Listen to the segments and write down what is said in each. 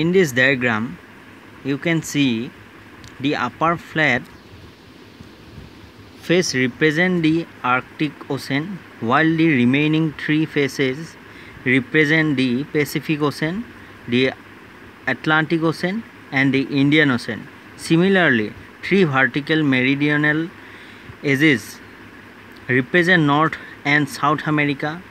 In this diagram, you can see the upper flat face represent the Arctic Ocean while the remaining three faces represent the Pacific Ocean, the Atlantic Ocean and the Indian Ocean. Similarly, three vertical meridional edges represent North and South America,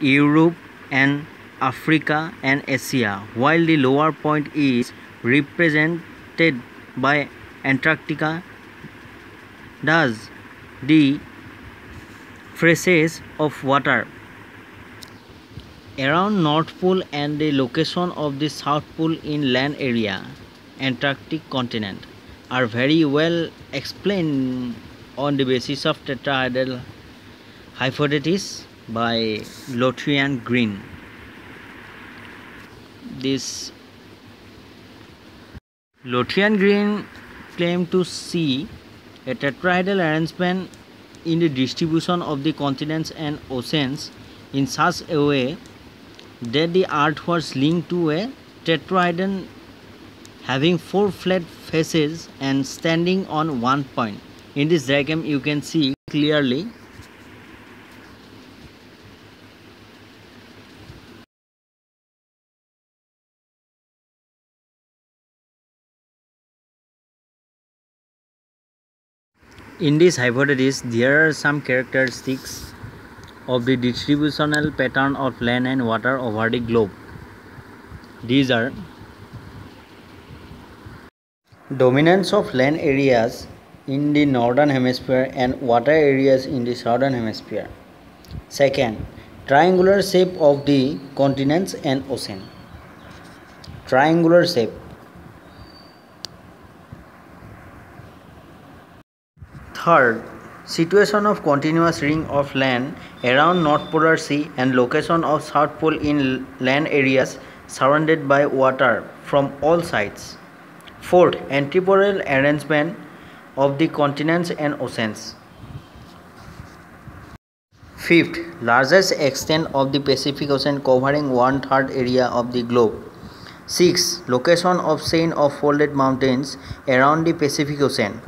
Europe and Africa and Asia, while the lower point is represented by Antarctica. Thus, the phrases of water around North Pole and the location of the South Pole in land area, Antarctic continent, are very well explained on the basis of tetrahedral hypothesis by Lowthian Green. This Lowthian Green claimed to see a tetrahedral arrangement in the distribution of the continents and oceans in such a way that the earth was linked to a tetrahedron having four flat faces and standing on one point. In this diagram you can see clearly In this hypothesis, there are some characteristics of the distributional pattern of land and water over the globe. These are dominance of land areas in the northern hemisphere and water areas in the southern hemisphere. Second, triangular shape of the continents and ocean. Triangular shape Third, situation of continuous ring of land around North Polar Sea and location of South Pole in land areas surrounded by water from all sides. Fourth, antipolar arrangement of the continents and oceans. Fifth, largest extent of the Pacific Ocean covering one-third area of the globe. Sixth, location of chain of folded mountains around the Pacific Ocean.